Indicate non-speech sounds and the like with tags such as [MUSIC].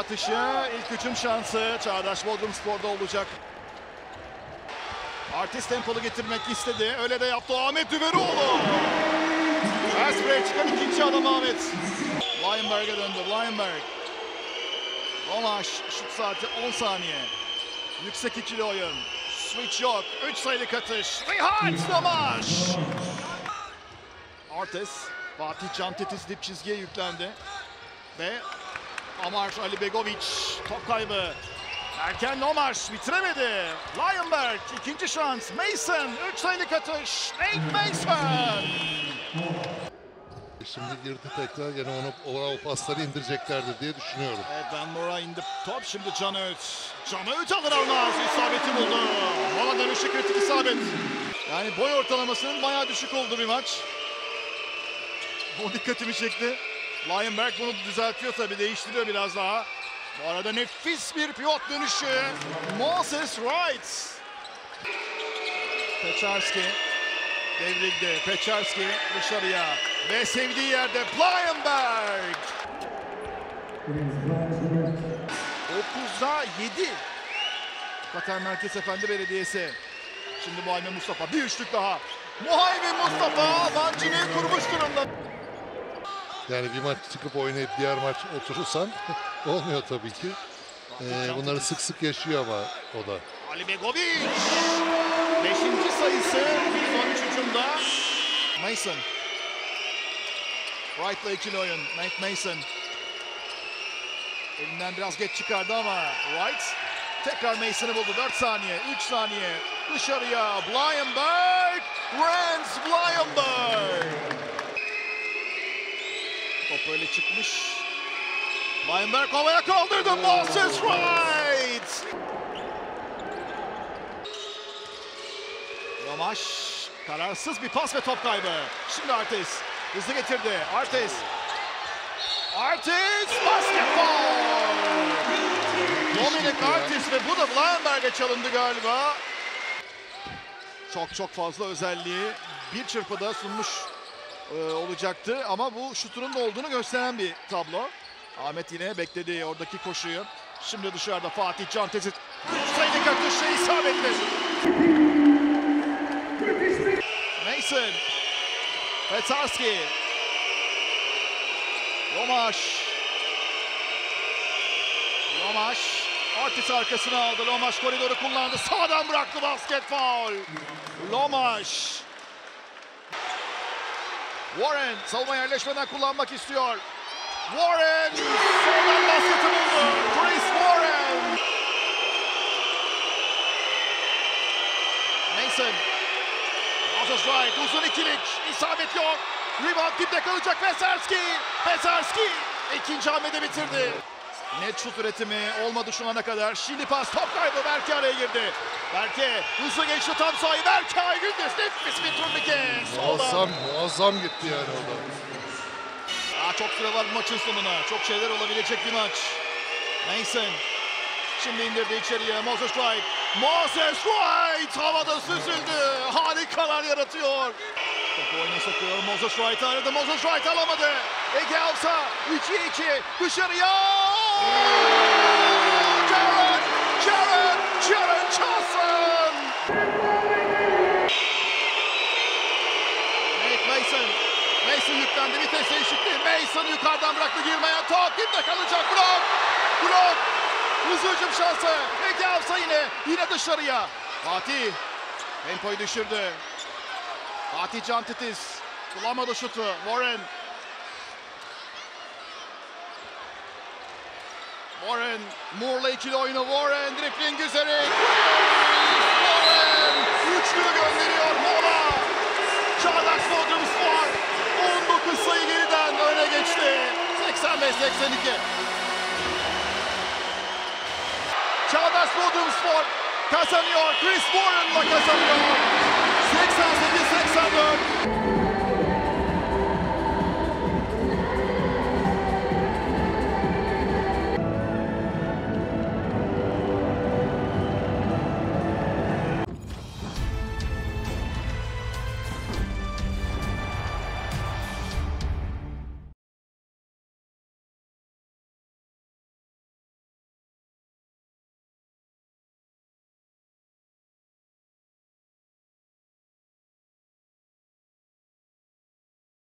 Atışı ilk hücum şansı Çağdaş Bodrum Spor'da olacak. Artist tempolu getirmek istedi. Öyle de yaptı Ahmet Düveroğlu. Asprey çıkan ikinci adam Ahmet. Lionberg'e döndü. Lionberg. Romaş şut saati 10 saniye. Yüksek ikili oyun. Switch yok. 3 sayılık atış. Nihat Romaş. Artes. Fatih Can Tetiz dip çizgiye yüklendi. Ve Amar Ali Begovic top kaybı. Erken Omar bitiremedi. Lionberg ikinci şans. Mason 3 sayılık atış. Nate Mason. Şimdi girdi tekrar gene onu o, o pasları indireceklerdir diye düşünüyorum. Evet Ben Mora indi top. Şimdi Can Öğüt. Can Öğüt alır almaz. İsabeti buldu. Mola dönüşü kritik isabet. Yani boy ortalamasının bayağı düşük olduğu bir maç. O dikkatimi çekti. Lionberg bunu düzeltiyor tabii. Değiştiriyor biraz daha. Bu arada nefis bir pivot dönüşü. Moses Wright. Peczarski devrildi. Peczarski dışarıya. Ve sevdiği yerde Lionberg. 9'da 7. Katar Merkez Efendi Belediyesi. Şimdi Muhammed Mustafa. Bir üçlük daha. Muhammed Mustafa mancını kurmuş durumda. Yani bir maç çıkıp oynayıp diğer maç oturursan [LAUGHS] olmuyor tabii ki. Ee, bunları sık sık yaşıyor ama o da. Ali Begovic. Beşinci sayısı son üç hücumda. Mason. Wright'la ikili oyun. Nate Mason. Elinden biraz geç çıkardı ama Wright tekrar Mason'ı buldu. 4 saniye, 3 saniye. Dışarıya Blyenberg. Rance Blyenberg. Top öyle çıkmış. Blyenberg havaya kaldırdı. Moses Wright. Yamaş kararsız bir pas ve top kaybı. Şimdi Artes hızlı getirdi. Artes. Artes basketbol. Dominic Artes ve bu da Blyenberg'e çalındı galiba. Çok çok fazla özelliği bir çırpıda sunmuş e, olacaktı ama bu şutunun da olduğunu gösteren bir tablo. Ahmet yine bekledi oradaki koşuyu. Şimdi dışarıda Fatih Can Tezit. Üç sayılık atışla isabetli. Mason. Petarski. Romaş. Romaş. Artis arkasına aldı. Lomaş koridoru kullandı. Sağdan bıraktı basket foul. Lomaş. Warren savunma yerleşmeden kullanmak istiyor. Warren soldan basketi buldu. Chris Warren. Mason. Moses Wright uzun ikilik. İsabet yok. Rebound dipte kalacak Veserski. Veserski ikinci hamlede bitirdi. Net şut üretimi olmadı şu ana kadar. Şimdi pas top kaybı Berke araya girdi. Berke hızlı geçti tam sahayı. Berke Aygündüz nefis bir turnike. Muazzam, muazzam gitti yani o da. Daha çok süre var maçın sonuna. Çok şeyler olabilecek bir maç. Mason. Şimdi indirdi içeriye Moses Wright. Moses Wright havada süzüldü. Harikalar yaratıyor. Topu oyuna sokuyor. Moses Wright aradı. Moses Wright alamadı. Ege Avsa 2'ye 2 dışarıya. Jaren, Jaren, Jaren Johnson. Nate Mason. Mason yüklendi. Vites değişikliği. Mason yukarıdan bıraktı girmeye. Top dipte kalacak. Blok. Blok. Hızlı şansı. Ege Avsa yine. Yine dışarıya. Fatih. Tempoyu düşürdü. Fatih Can Titiz. Bulamadı şutu. Warren. Warren. Moore'la ikili oyunu. Warren. Dripling üzeri. 85-82. Çağdaş Bodrum Spor kazanıyor. Chris Warren'la kazanıyor. 88-84.